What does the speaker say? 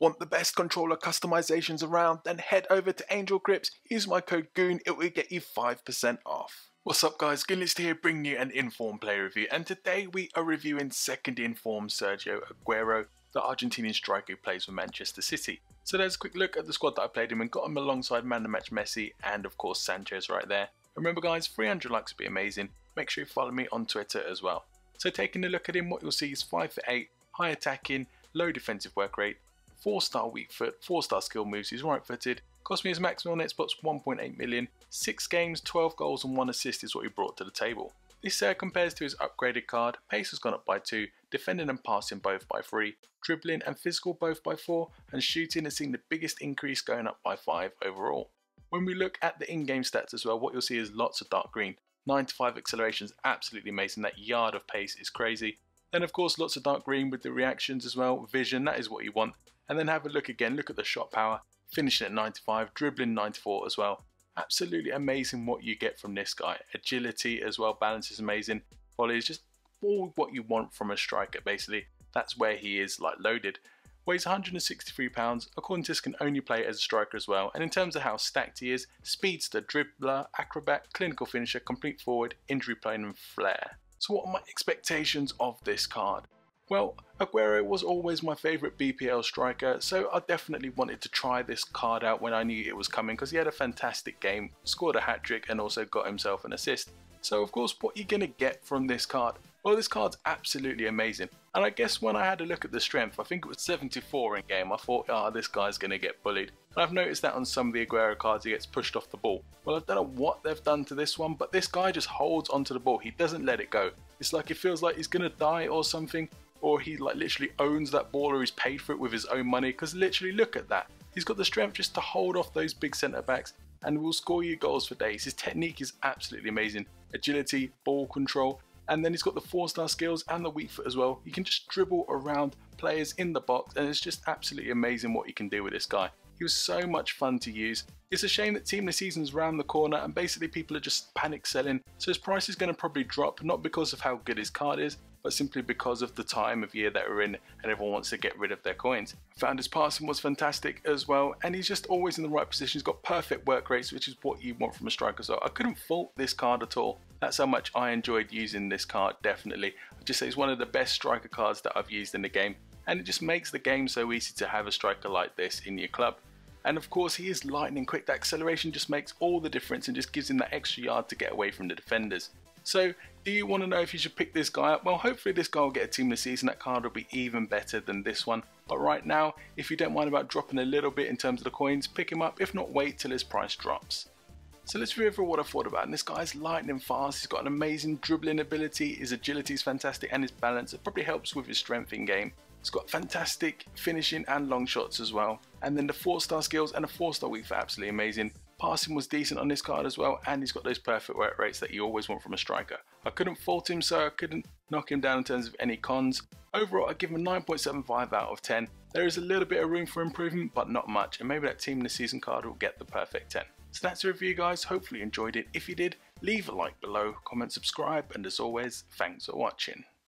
Want the best controller customizations around? Then head over to Angel Grips, use my code GOON, it will get you 5% off. What's up guys, Goonerlista here bringing you an inform Play review and today we are reviewing second inform Sergio Aguero, the Argentinian striker who plays for Manchester City. So there's a quick look at the squad that I played him and got him alongside man the match Messi and of course Sanchez right there. Remember guys, 300 likes would be amazing, make sure you follow me on Twitter as well. So taking a look at him, what you'll see is 5 for 8, high attacking, low defensive work rate, 4 star weak foot, 4 star skill moves, he's right footed, cost me his maximum net spots 1.8 million, 6 games, 12 goals and 1 assist is what he brought to the table. This uh, compares to his upgraded card, pace has gone up by 2, defending and passing both by 3, dribbling and physical both by 4, and shooting has seen the biggest increase going up by 5 overall. When we look at the in-game stats as well, what you'll see is lots of dark green. 9 to 5 acceleration is absolutely amazing, that yard of pace is crazy. Then of course lots of dark green with the reactions as well, vision, that is what you want and then have a look again, look at the shot power, finishing at 95, dribbling 94 as well. Absolutely amazing what you get from this guy. Agility as well, balance is amazing. Volley is just all what you want from a striker basically. That's where he is like loaded. Weighs 163 pounds, according to this can only play as a striker as well. And in terms of how stacked he is, speedster, dribbler, acrobat, clinical finisher, complete forward, injury prone and flair. So what are my expectations of this card? Well, Aguero was always my favourite BPL striker, so I definitely wanted to try this card out when I knew it was coming because he had a fantastic game, scored a hat-trick and also got himself an assist. So of course, what are you're going to get from this card? Well, this card's absolutely amazing. And I guess when I had a look at the strength, I think it was 74 in game, I thought, ah, oh, this guy's going to get bullied. And I've noticed that on some of the Aguero cards, he gets pushed off the ball. Well, I don't know what they've done to this one, but this guy just holds onto the ball. He doesn't let it go. It's like it feels like he's going to die or something or he like literally owns that ball or he's paid for it with his own money because literally look at that. He's got the strength just to hold off those big centre backs and will score you goals for days. His technique is absolutely amazing. Agility, ball control, and then he's got the four star skills and the weak foot as well. He can just dribble around players in the box and it's just absolutely amazing what he can do with this guy. He was so much fun to use. It's a shame that Team of the Season's round the corner and basically people are just panic selling, so his price is going to probably drop, not because of how good his card is, but simply because of the time of year that we're in and everyone wants to get rid of their coins. Found his passing was fantastic as well, and he's just always in the right position. He's got perfect work rates, which is what you want from a striker. So I couldn't fault this card at all. That's how much I enjoyed using this card, definitely. I just say it's one of the best striker cards that I've used in the game, and it just makes the game so easy to have a striker like this in your club. And of course, he is lightning quick. That acceleration just makes all the difference and just gives him that extra yard to get away from the defenders. So do you want to know if you should pick this guy up? Well, hopefully this guy will get a team this season. That card will be even better than this one. But right now, if you don't mind about dropping a little bit in terms of the coins, pick him up. If not, wait till his price drops. So let's review for what I thought about. And this guy's lightning fast. He's got an amazing dribbling ability. His agility is fantastic, and his balance. It probably helps with his strength in game. He's got fantastic finishing and long shots as well. And then the four star skills and a four star weak for absolutely amazing. Passing was decent on this card as well, and he's got those perfect work rates that you always want from a striker. I couldn't fault him, so I couldn't knock him down in terms of any cons. Overall, I give him a 9.75 out of 10. There is a little bit of room for improvement, but not much, and maybe that team in the season card will get the perfect 10. So that's the review guys, hopefully you enjoyed it. If you did, leave a like below, comment, subscribe, and as always, thanks for watching.